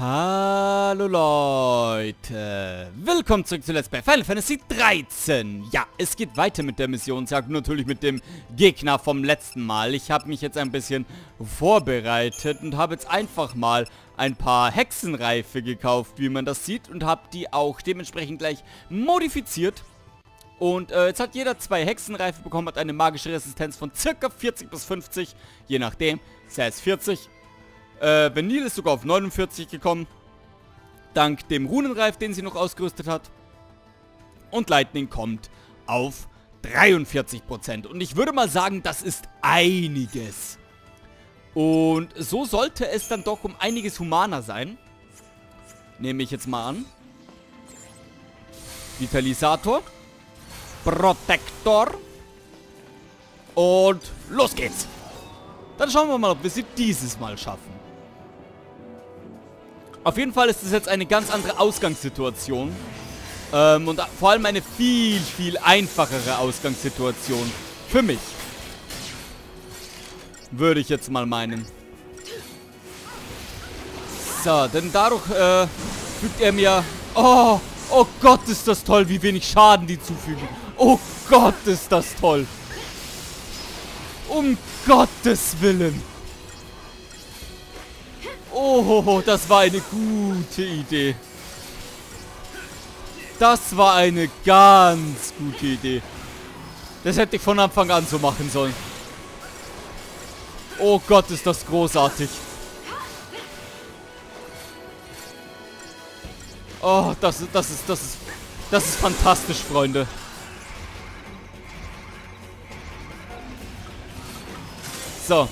Hallo Leute, willkommen zurück zu Let's Play Final Fantasy 13. Ja, es geht weiter mit der Missionsjagd, natürlich mit dem Gegner vom letzten Mal. Ich habe mich jetzt ein bisschen vorbereitet und habe jetzt einfach mal ein paar Hexenreife gekauft, wie man das sieht, und habe die auch dementsprechend gleich modifiziert. Und äh, jetzt hat jeder zwei Hexenreife bekommen, hat eine magische Resistenz von circa 40 bis 50, je nachdem, das heißt 40 äh, Vanille ist sogar auf 49 gekommen. Dank dem Runenreif, den sie noch ausgerüstet hat. Und Lightning kommt auf 43%. Und ich würde mal sagen, das ist einiges. Und so sollte es dann doch um einiges humaner sein. Nehme ich jetzt mal an. Vitalisator. Protektor. Und los geht's. Dann schauen wir mal, ob wir sie dieses Mal schaffen. Auf jeden Fall ist es jetzt eine ganz andere Ausgangssituation. Ähm, und vor allem eine viel, viel einfachere Ausgangssituation. Für mich. Würde ich jetzt mal meinen. So, denn dadurch äh, fügt er mir... Oh, oh Gott, ist das toll, wie wenig Schaden die zufügen. Oh Gott, ist das toll. Um Gottes Willen. Oh, das war eine gute Idee. Das war eine ganz gute Idee. Das hätte ich von Anfang an so machen sollen. Oh Gott, ist das großartig. Oh, das, das ist, das ist, das ist fantastisch, Freunde. So.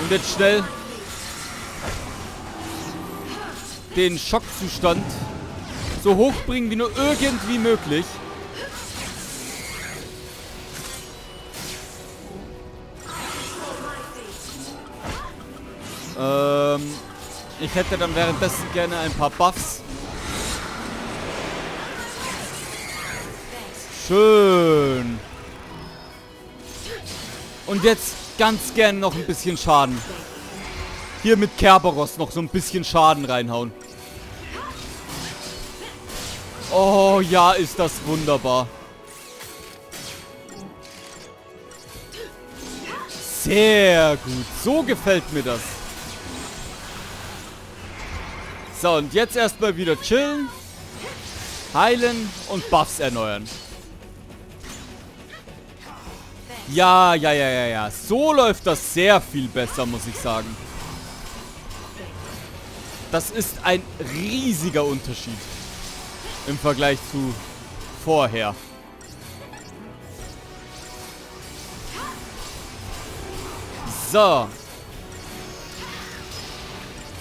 Und jetzt schnell den Schockzustand so hoch bringen wie nur irgendwie möglich. Ähm, ich hätte dann währenddessen gerne ein paar Buffs. Schön. Und jetzt ganz gerne noch ein bisschen Schaden. Hier mit Kerberos noch so ein bisschen Schaden reinhauen. Oh ja, ist das wunderbar. Sehr gut. So gefällt mir das. So, und jetzt erstmal wieder chillen. Heilen und Buffs erneuern. Ja, ja, ja, ja, ja. So läuft das sehr viel besser, muss ich sagen. Das ist ein riesiger Unterschied im Vergleich zu vorher. So.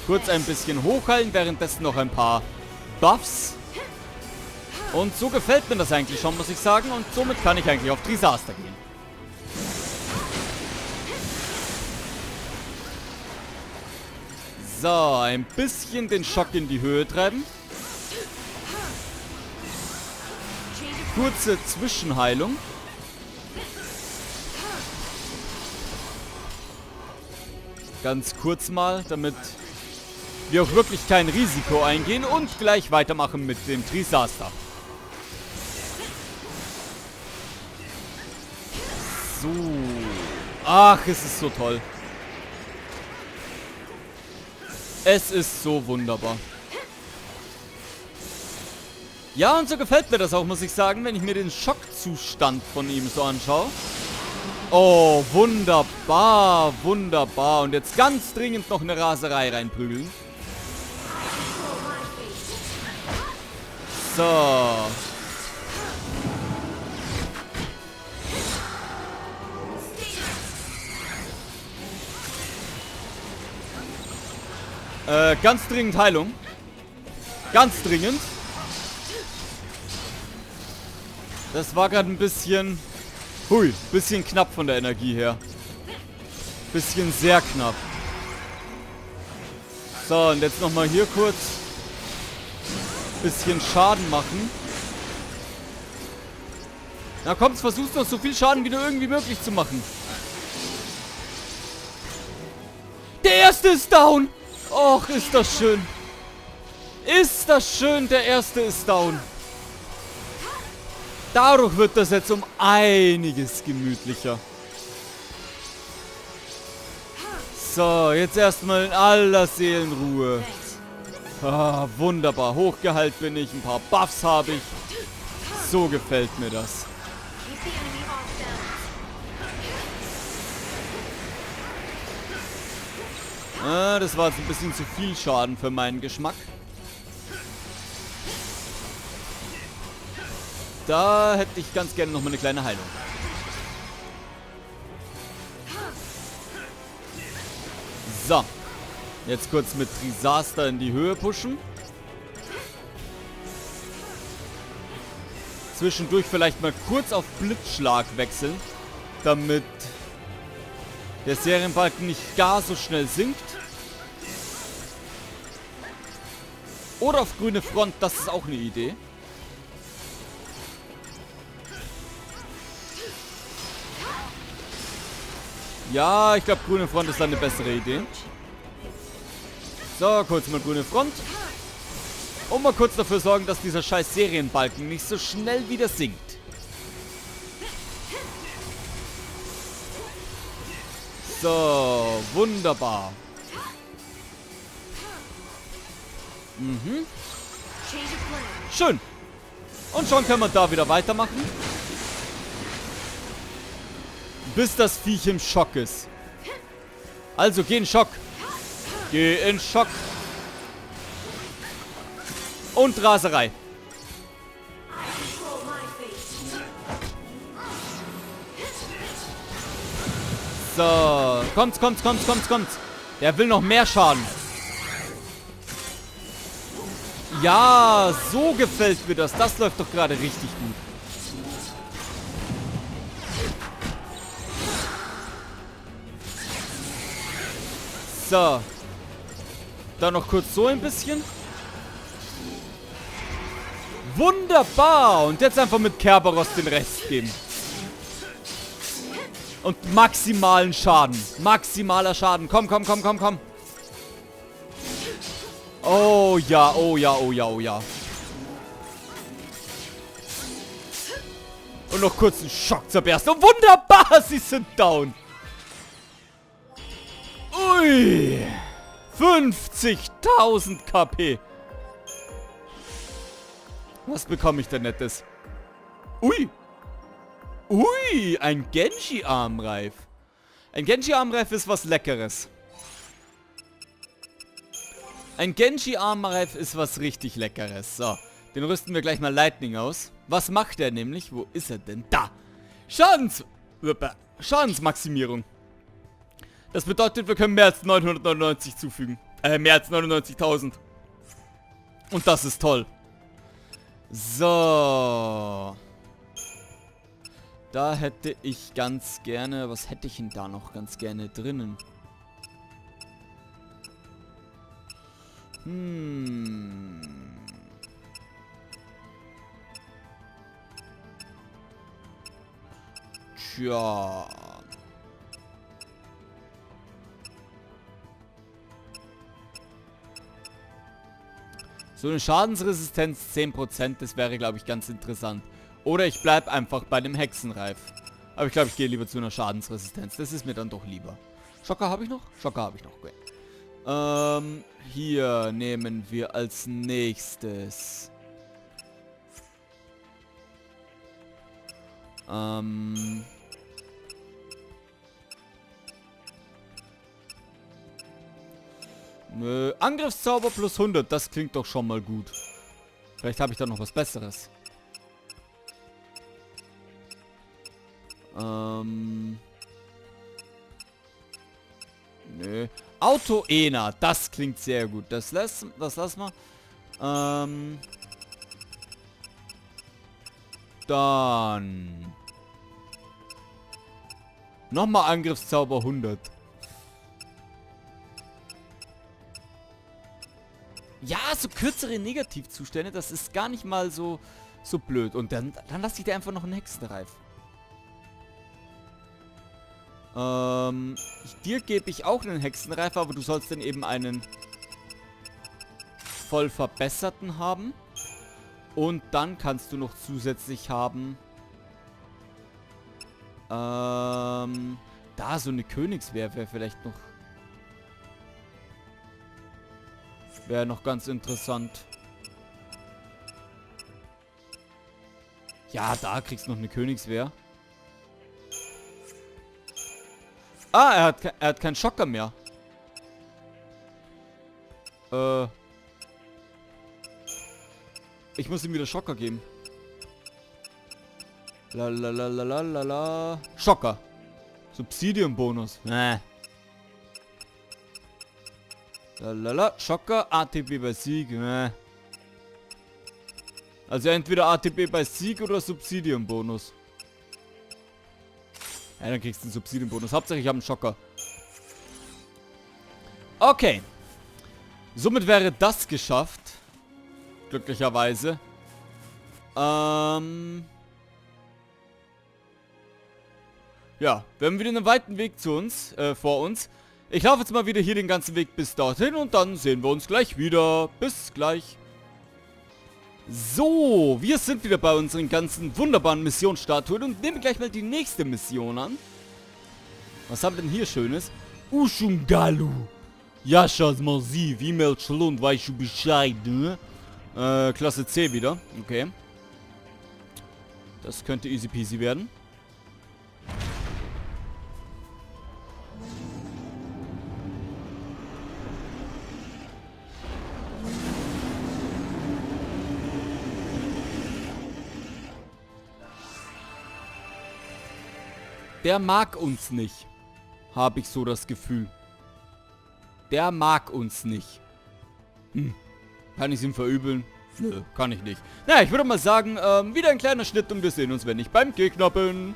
Kurz ein bisschen hochhalten, währenddessen noch ein paar Buffs. Und so gefällt mir das eigentlich schon, muss ich sagen. Und somit kann ich eigentlich auf Trisaster gehen. So, ein bisschen den Schock in die Höhe treiben. Kurze Zwischenheilung. Ganz kurz mal, damit wir auch wirklich kein Risiko eingehen und gleich weitermachen mit dem Trisaster. So. Ach, es ist so toll. Es ist so wunderbar. Ja, und so gefällt mir das auch, muss ich sagen, wenn ich mir den Schockzustand von ihm so anschaue. Oh, wunderbar, wunderbar. Und jetzt ganz dringend noch eine Raserei reinprügeln. So. Äh, ganz dringend Heilung. Ganz dringend. Das war gerade ein bisschen... Hui, bisschen knapp von der Energie her. Bisschen sehr knapp. So, und jetzt nochmal hier kurz bisschen Schaden machen. Na komm, versuchst noch so viel Schaden wie nur irgendwie möglich zu machen. Der erste ist down. Och, ist das schön. Ist das schön, der erste ist down. Dadurch wird das jetzt um einiges gemütlicher. So, jetzt erstmal in aller Seelenruhe. Ah, wunderbar. Hochgeheilt bin ich. Ein paar Buffs habe ich. So gefällt mir das. Ah, das war jetzt ein bisschen zu viel Schaden für meinen Geschmack. Da hätte ich ganz gerne noch mal eine kleine Heilung. So. Jetzt kurz mit Disaster in die Höhe pushen. Zwischendurch vielleicht mal kurz auf Blitzschlag wechseln. Damit der Serienbalken nicht gar so schnell sinkt. Oder auf grüne Front, das ist auch eine Idee. Ja, ich glaube, grüne Front ist dann eine bessere Idee. So, kurz mal grüne Front. Und mal kurz dafür sorgen, dass dieser scheiß Serienbalken nicht so schnell wieder sinkt. So, wunderbar. Mhm. Schön. Und schon können wir da wieder weitermachen. Bis das Viech im Schock ist. Also, geh in Schock. Geh in Schock. Und Raserei. So. Kommt, kommt, kommt, kommt, kommt. Der will noch mehr Schaden. Ja, so gefällt mir das. Das läuft doch gerade richtig gut. So. Dann noch kurz so ein bisschen. Wunderbar. Und jetzt einfach mit Kerberos den Rest geben. Und maximalen Schaden. Maximaler Schaden. Komm, komm, komm, komm, komm. Oh ja, oh ja, oh ja, oh ja. Und noch kurz einen Schock zerbersten. Und wunderbar, sie sind down. Ui. 50.000 KP. Was bekomme ich denn nettes? Ui. Ui, ein Genji-Armreif. Ein Genji-Armreif ist was Leckeres. Ein Genji-Armreif ist was richtig Leckeres. So, den rüsten wir gleich mal Lightning aus. Was macht er nämlich? Wo ist er denn? Da! Schadens... Schadensmaximierung. Das bedeutet, wir können mehr als 999 zufügen. Äh, mehr als 99.000. Und das ist toll. So. Da hätte ich ganz gerne... Was hätte ich denn da noch ganz gerne drinnen? Hm. Tja. So eine Schadensresistenz 10%, das wäre, glaube ich, ganz interessant. Oder ich bleibe einfach bei dem Hexenreif. Aber ich glaube, ich gehe lieber zu einer Schadensresistenz. Das ist mir dann doch lieber. Schocker habe ich noch? Schocker habe ich noch. Great. Ähm, hier nehmen wir als nächstes. Ähm... Nö, Angriffszauber plus 100, das klingt doch schon mal gut. Vielleicht habe ich da noch was Besseres. Ähm... Nö. Auto-Ena, das klingt sehr gut. Das lass, das lass mal. Ähm. Dann. Nochmal Angriffszauber 100. Ja, so kürzere Negativzustände, das ist gar nicht mal so, so blöd. Und dann, dann lasse ich dir einfach noch einen Hexenreif. Ähm, dir gebe ich auch einen Hexenreif, aber du sollst dann eben einen voll verbesserten haben. Und dann kannst du noch zusätzlich haben... Ähm... Da so eine Königswehr wäre vielleicht noch... Wäre noch ganz interessant. Ja, da kriegst du noch eine Königswehr. Ah, er hat, er hat keinen Schocker mehr. Äh. Ich muss ihm wieder Schocker geben. La la la la la la la. Schocker. Subsidium-Bonus. Nee. Lalala. Schocker. ATB bei Sieg. Nee. Also entweder ATB bei Sieg oder Subsidium-Bonus. Ja, dann kriegst du einen Subsidienbonus. Hauptsache ich habe Schocker. Okay. Somit wäre das geschafft. Glücklicherweise. Ähm... Ja, wir haben wieder einen weiten Weg zu uns, äh, vor uns. Ich laufe jetzt mal wieder hier den ganzen Weg bis dorthin und dann sehen wir uns gleich wieder. Bis gleich. So, wir sind wieder bei unseren ganzen wunderbaren Missionsstatuen und nehmen gleich mal die nächste Mission an. Was haben wir denn hier Schönes? Ushungalu. Yashas Massiv, E-Mail Schlund, weißt du Bescheid, ne? Äh, Klasse C wieder. Okay. Das könnte easy peasy werden. Der mag uns nicht. Habe ich so das Gefühl. Der mag uns nicht. Hm. Kann ich ihm verübeln? Nö, kann ich nicht. Na, ich würde mal sagen, ähm, wieder ein kleiner Schnitt und wir sehen uns, wenn ich beim Gegner bin.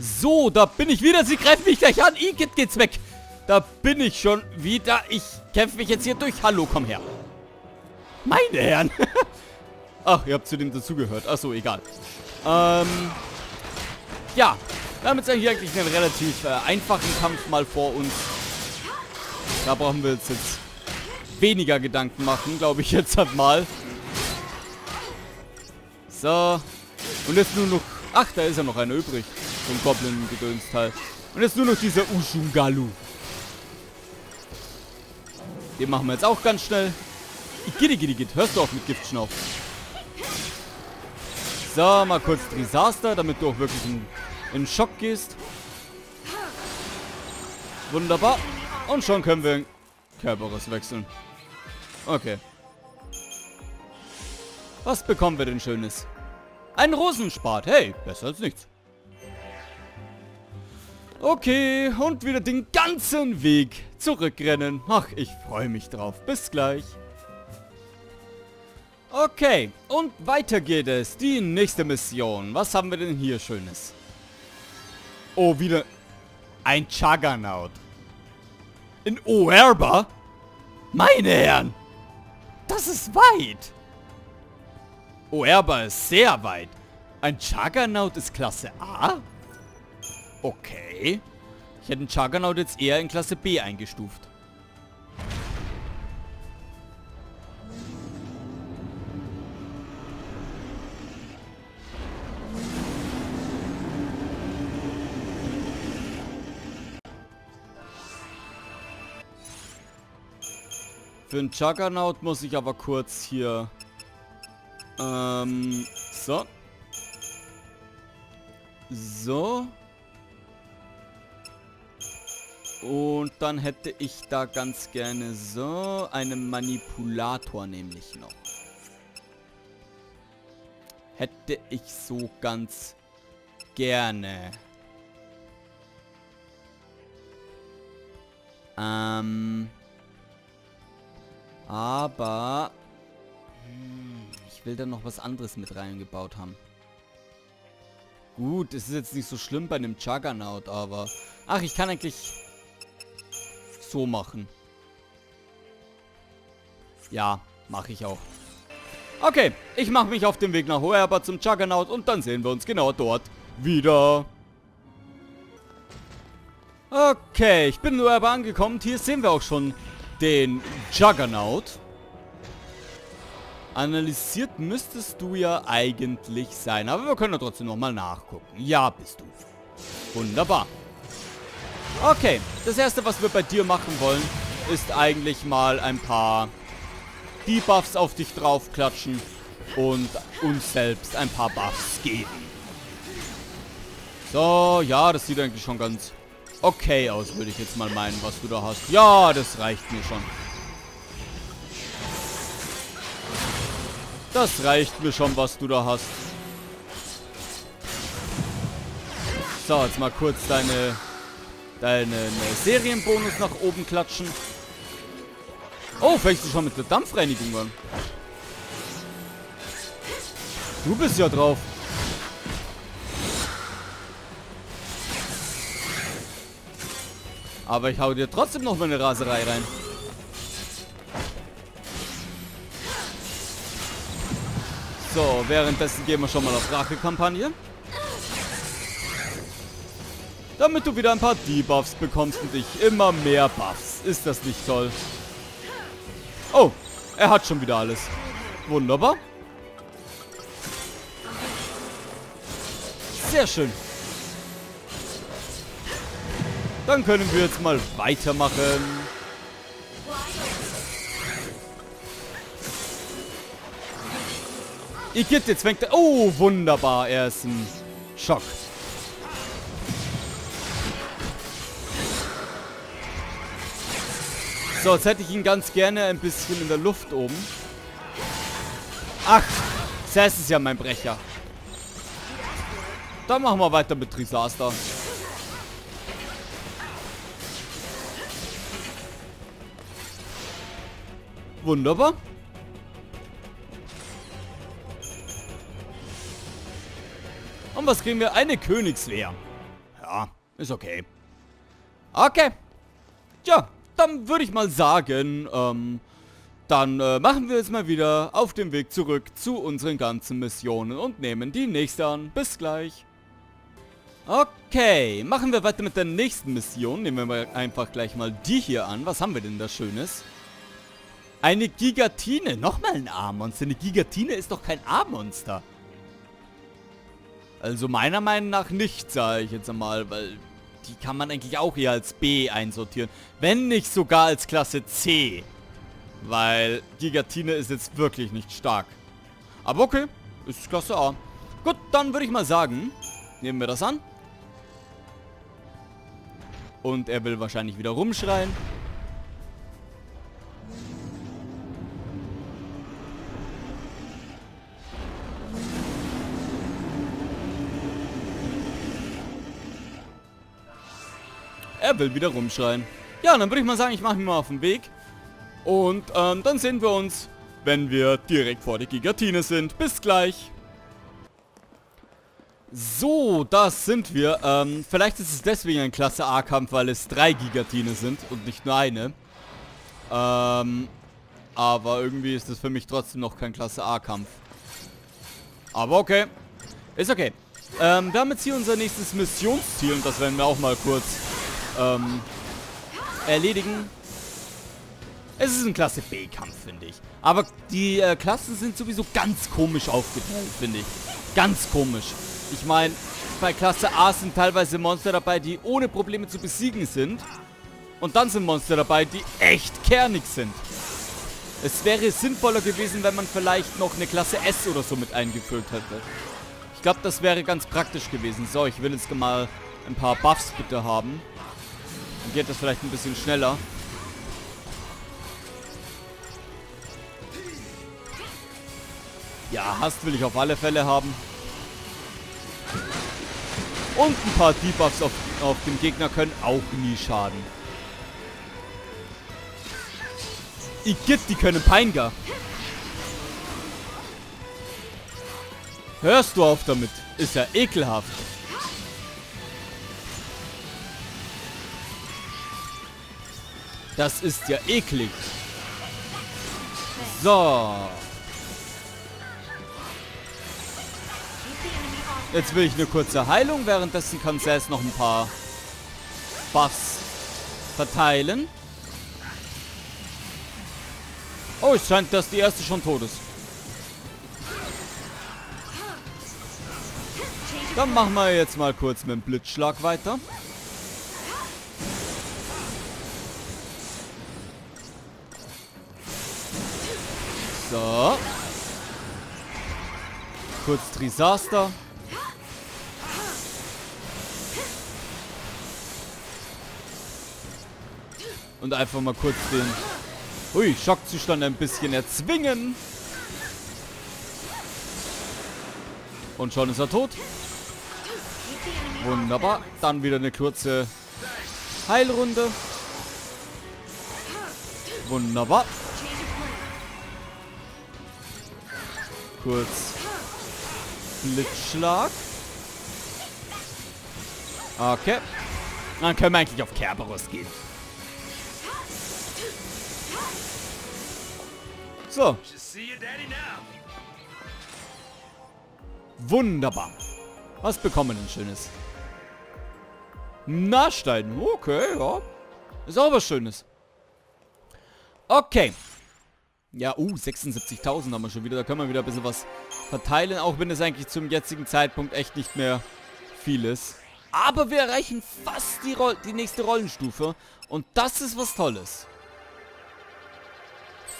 So, da bin ich wieder. Sie greifen mich gleich an. Igitt geht's weg. Da bin ich schon wieder. Ich kämpfe mich jetzt hier durch. Hallo, komm her. Meine Herren. Ach, ihr habt zu dem dazugehört. Achso, egal. Ähm, ja, wir haben jetzt hier eigentlich einen relativ äh, einfachen Kampf mal vor uns. Da brauchen wir uns jetzt weniger Gedanken machen, glaube ich jetzt halt mal. So. Und jetzt nur noch... Ach, da ist ja noch einer übrig. Ein Goblin-Gedönsteil. Und jetzt nur noch dieser Ushungalu. Den machen wir jetzt auch ganz schnell. Igidigit, hörst du auf mit Giftschnauf. So, mal kurz Disaster, damit du auch wirklich in, in Schock gehst. Wunderbar. Und schon können wir Kerberos wechseln. Okay. Was bekommen wir denn Schönes? Ein Rosenspat. Hey, besser als nichts. Okay, und wieder den ganzen Weg zurückrennen. Ach, ich freue mich drauf. Bis gleich. Okay, und weiter geht es. Die nächste Mission. Was haben wir denn hier Schönes? Oh, wieder ein Chuggernaut. In Oerba? Meine Herren! Das ist weit! Oerba ist sehr weit. Ein Chuggernaut ist Klasse A? Okay. Ich hätte einen Chuggernaut jetzt eher in Klasse B eingestuft. Für einen Juggernaut muss ich aber kurz hier... Ähm, so. So. Und dann hätte ich da ganz gerne so einen Manipulator nämlich noch. Hätte ich so ganz gerne. Ähm... Aber... Hm, ich will da noch was anderes mit reingebaut haben. Gut, es ist jetzt nicht so schlimm bei einem Juggernaut, aber... Ach, ich kann eigentlich so machen. Ja, mache ich auch. Okay, ich mache mich auf den Weg nach Hoerba zum Juggernaut und dann sehen wir uns genau dort wieder. Okay, ich bin in Hoerba angekommen. Hier sehen wir auch schon den Juggernaut. Analysiert müsstest du ja eigentlich sein. Aber wir können ja trotzdem nochmal nachgucken. Ja, bist du. Wunderbar. Okay, das erste, was wir bei dir machen wollen, ist eigentlich mal ein paar Debuffs auf dich draufklatschen und uns selbst ein paar Buffs geben. So, ja, das sieht eigentlich schon ganz okay aus, würde ich jetzt mal meinen, was du da hast. Ja, das reicht mir schon. Das reicht mir schon, was du da hast. So, jetzt mal kurz deine deinen Serienbonus nach oben klatschen. Oh, fängst du schon mit der Dampfreinigung an? Du bist ja drauf. Aber ich hau dir trotzdem noch meine Raserei rein. So, währenddessen gehen wir schon mal auf Rachekampagne. Damit du wieder ein paar Debuffs bekommst und ich immer mehr Buffs. Ist das nicht toll? Oh, er hat schon wieder alles. Wunderbar. Sehr schön. Dann können wir jetzt mal weitermachen. Igitt, jetzt fängt. Oh, wunderbar. Er ist ein Schock. So, jetzt hätte ich ihn ganz gerne ein bisschen in der Luft oben. Ach, das ist ja mein Brecher. Dann machen wir weiter mit Trisaster. Wunderbar. Und was kriegen wir? Eine Königswehr. Ja, ist okay. Okay. Tja, dann würde ich mal sagen, ähm, dann äh, machen wir es mal wieder auf dem Weg zurück zu unseren ganzen Missionen und nehmen die nächste an. Bis gleich. Okay, machen wir weiter mit der nächsten Mission. Nehmen wir einfach gleich mal die hier an. Was haben wir denn da Schönes? Eine Gigatine. Nochmal ein A-Monster. Eine Gigatine ist doch kein A-Monster. Also meiner Meinung nach nicht, sage ich jetzt einmal, weil die kann man eigentlich auch eher als B einsortieren. Wenn nicht sogar als Klasse C. Weil Gigatine ist jetzt wirklich nicht stark. Aber okay, ist Klasse A. Gut, dann würde ich mal sagen, nehmen wir das an. Und er will wahrscheinlich wieder rumschreien. Er will wieder rumschreien. Ja, dann würde ich mal sagen, ich mache mich mal auf den Weg. Und ähm, dann sehen wir uns, wenn wir direkt vor der Gigatine sind. Bis gleich. So, das sind wir. Ähm, vielleicht ist es deswegen ein Klasse A-Kampf, weil es drei Gigatine sind und nicht nur eine. Ähm, aber irgendwie ist es für mich trotzdem noch kein Klasse A-Kampf. Aber okay. Ist okay. Ähm, wir haben jetzt hier unser nächstes Missionsziel und das werden wir auch mal kurz ähm, erledigen. Es ist ein Klasse B-Kampf, finde ich. Aber die äh, Klassen sind sowieso ganz komisch aufgeteilt, finde ich. Ganz komisch. Ich meine, bei Klasse A sind teilweise Monster dabei, die ohne Probleme zu besiegen sind. Und dann sind Monster dabei, die echt kernig sind. Es wäre sinnvoller gewesen, wenn man vielleicht noch eine Klasse S oder so mit eingeführt hätte. Ich glaube, das wäre ganz praktisch gewesen. So, ich will jetzt mal ein paar Buffs bitte haben. Dann geht das vielleicht ein bisschen schneller. Ja, Hast will ich auf alle Fälle haben. Und ein paar Debuffs auf, auf dem Gegner können auch nie schaden. Igitt, die können Peingar. Hörst du auf damit? Ist ja ekelhaft. Das ist ja eklig. So. Jetzt will ich eine kurze Heilung. Währenddessen kann Sass noch ein paar Buffs verteilen. Oh, es scheint, dass die erste schon tot ist. Dann machen wir jetzt mal kurz mit dem Blitzschlag weiter. So. Kurz Trisaster. Und einfach mal kurz den Ui, Schockzustand ein bisschen erzwingen. Und schon ist er tot. Wunderbar. Dann wieder eine kurze Heilrunde. Wunderbar. Kurz Blitzschlag. Okay. Dann können wir eigentlich auf Kerberos gehen. So. Wunderbar. Was bekommen wir denn Schönes? Nahstein. Okay, ja. Ist auch was Schönes. Okay. Ja, uh, 76.000 haben wir schon wieder. Da können wir wieder ein bisschen was verteilen. Auch wenn es eigentlich zum jetzigen Zeitpunkt echt nicht mehr viel ist. Aber wir erreichen fast die, Roll die nächste Rollenstufe. Und das ist was Tolles.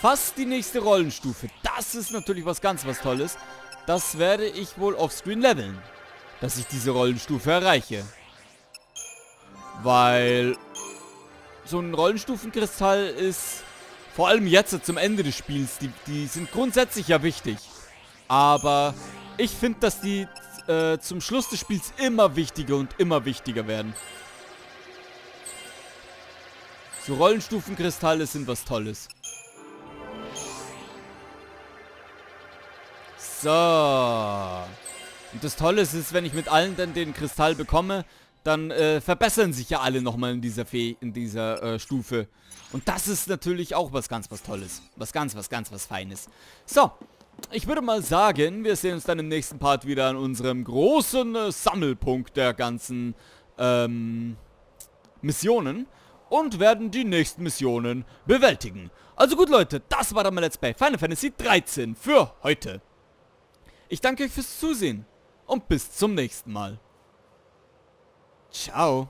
Fast die nächste Rollenstufe. Das ist natürlich was ganz was Tolles. Das werde ich wohl offscreen leveln. Dass ich diese Rollenstufe erreiche. Weil so ein Rollenstufenkristall ist vor allem jetzt zum Ende des Spiels, die, die sind grundsätzlich ja wichtig. Aber ich finde, dass die äh, zum Schluss des Spiels immer wichtiger und immer wichtiger werden. So Rollenstufenkristalle sind was Tolles. So. Und das Tolle ist, wenn ich mit allen dann den Kristall bekomme, dann äh, verbessern sich ja alle nochmal in dieser Fee in dieser äh, Stufe. Und das ist natürlich auch was ganz was Tolles. Was ganz, was ganz, was Feines. So. Ich würde mal sagen, wir sehen uns dann im nächsten Part wieder an unserem großen äh, Sammelpunkt der ganzen ähm, Missionen und werden die nächsten Missionen bewältigen. Also gut Leute, das war dann mal Let's Play Final Fantasy 13 für heute. Ich danke euch fürs Zusehen und bis zum nächsten Mal. Ciao.